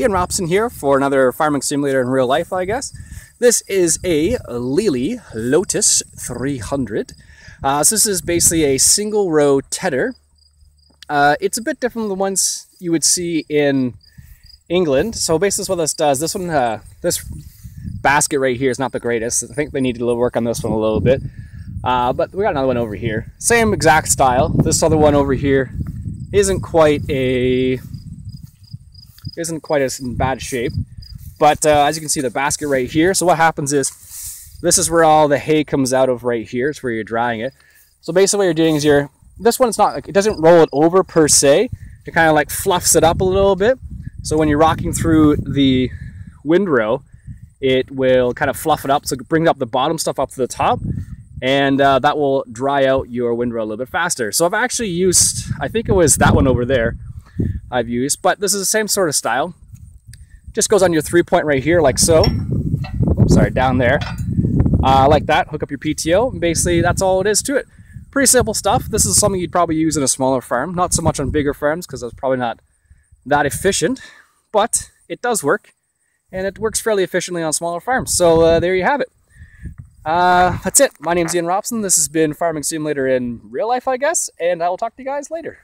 Iain Robson here for another farming simulator in real life, I guess. This is a Lely Lotus 300. Uh, so this is basically a single row tedder. Uh, it's a bit different than the ones you would see in England. So basically what this does, this one, uh, this basket right here is not the greatest. I think they need to work on this one a little bit. Uh, but we got another one over here. Same exact style. This other one over here isn't quite a isn't quite as in bad shape. But uh, as you can see, the basket right here. So what happens is, this is where all the hay comes out of right here. It's where you're drying it. So basically what you're doing is you're, this one's not, like, it doesn't roll it over per se. It kind of like fluffs it up a little bit. So when you're rocking through the windrow, it will kind of fluff it up. So it brings up the bottom stuff up to the top and uh, that will dry out your windrow a little bit faster. So I've actually used, I think it was that one over there. I've used, but this is the same sort of style. Just goes on your three point right here, like so. Oops, sorry, down there. Uh, like that, hook up your PTO, and basically that's all it is to it. Pretty simple stuff. This is something you'd probably use in a smaller farm, not so much on bigger farms because it's probably not that efficient, but it does work, and it works fairly efficiently on smaller farms. So uh, there you have it. Uh, that's it. My name's Iain Robson. This has been Farming Simulator in real life, I guess, and I will talk to you guys later.